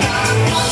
Don't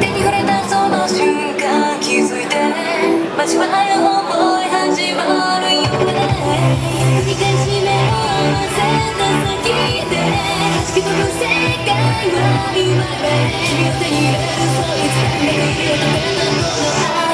手に触れたその瞬間気づいて交わる想い始まる夢逃がし目を合わせた先で突き飛ぶ世界は今で手に入れるそいつ。か巡り合ったもの